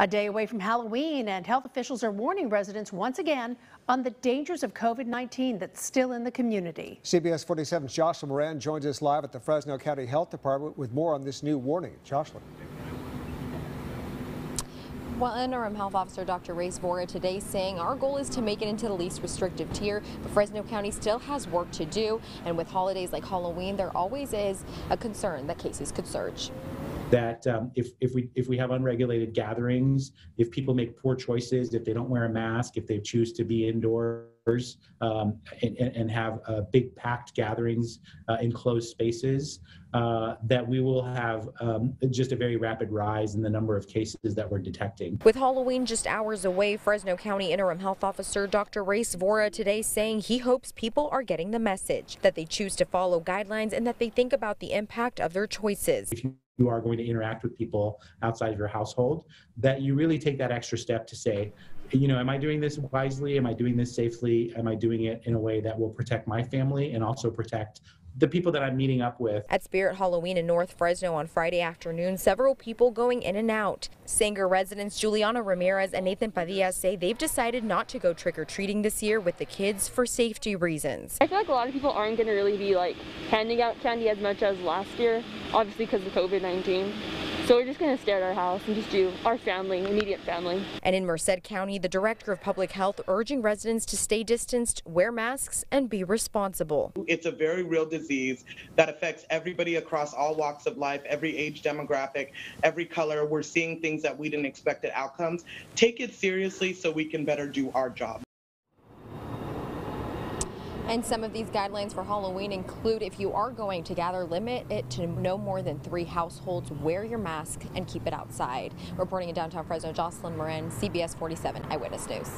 A day away from Halloween, and health officials are warning residents once again on the dangers of COVID 19 that's still in the community. CBS 47's Jocelyn Moran joins us live at the Fresno County Health Department with more on this new warning. Jocelyn. Well, interim health officer Dr. Rais Vohra today saying our goal is to make it into the least restrictive tier, but Fresno County still has work to do. And with holidays like Halloween, there always is a concern that cases could surge that um, if, if we if we have unregulated gatherings, if people make poor choices, if they don't wear a mask, if they choose to be indoors um, and, and, have uh, big packed gatherings uh, in closed spaces, uh, that we will have um, just a very rapid rise in the number of cases that we're detecting. With Halloween just hours away, Fresno County Interim Health Officer Dr. Rais Vohra today saying he hopes people are getting the message, that they choose to follow guidelines and that they think about the impact of their choices you are going to interact with people outside of your household, that you really take that extra step to say, you know, am I doing this wisely? Am I doing this safely? Am I doing it in a way that will protect my family and also protect the people that I'm meeting up with. At Spirit Halloween in North Fresno on Friday afternoon, several people going in and out. Sanger residents Juliana Ramirez and Nathan Padilla say they've decided not to go trick or treating this year with the kids for safety reasons. I feel like a lot of people aren't going to really be like handing out candy as much as last year, obviously because of COVID-19. So we're just going to stay at our house and just do our family, immediate family. And in Merced County, the director of public health urging residents to stay distanced, wear masks, and be responsible. It's a very real disease that affects everybody across all walks of life, every age demographic, every color. We're seeing things that we didn't expect at outcomes. Take it seriously so we can better do our job. And some of these guidelines for Halloween include if you are going to gather, limit it to no more than three households, wear your mask, and keep it outside. Reporting in downtown Fresno, Jocelyn Moran, CBS 47 Eyewitness News.